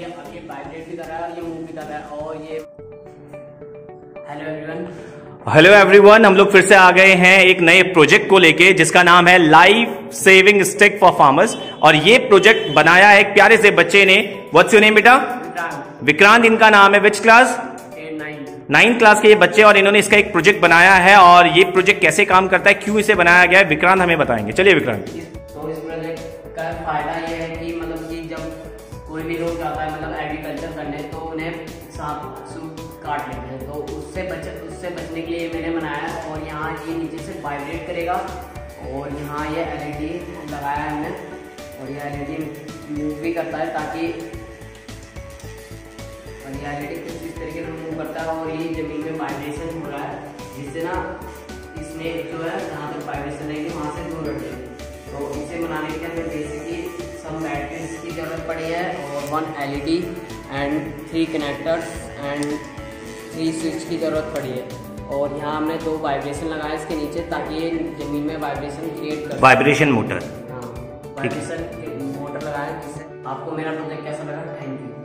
ये अब ये वाइब्रेट भी कर रहा है और ये मूव भी कर रहा है और ये हेलो एवरीवन हेलो एवरीवन हम लोग फिर से आ गए हैं एक नए प्रोजेक्ट को लेके जिसका नाम है life saving stick for farmers और ये प्रोजेक्ट बनाया है एक प्यारे से बच्चे ने। व्हाट्स योर नेम बेटा? विक्रांत। इनका नाम है विच क्लास नाइन्थ क्लास के ये बच्चे और इन्होंने इसका एक प्रोजेक्ट बनाया है और ये प्रोजेक्ट कैसे काम करता है क्यों इसे बनाया गया है विक्रांत हमें बताएँगे। चलिए विक्रांत। तो इस प्रोजेक्ट का फ़ायदा ये है कि मतलब कि जब कोई भी लोग जाता है मतलब एग्रीकल्चर करने तो उन्हें सांप सूप काट लेते हैं। तो उससे बच, उससे बचने के लिए मैंने बनाया और यहाँ ये नीचे से वाइब्रेट करेगा और यहाँ ये एलईडी लगाया है हमने और ये एलईडी मूव भी करता है ताकि और ये एलईडी कुछ इस तरीके से मूव करता है और ये ज़मीन में वाइब्रेशन हो रहा है, जिससे ना इसमें जो है जहाँ तक वाइब्रेशन रहेगी वहाँ से L one D and three connectors and three switch की ज़रूरत पड़ी है। और यहाँ हमने दो वाइब्रेशन लगाए इसके नीचे ताकि ये ज़मीन में वाइब्रेशन क्रिएट कर वाइब्रेशन मोटर हाँ वाइब्रेशन मोटर लगाया जिससे आपको मेरा प्रोजेक्ट कैसा लगा?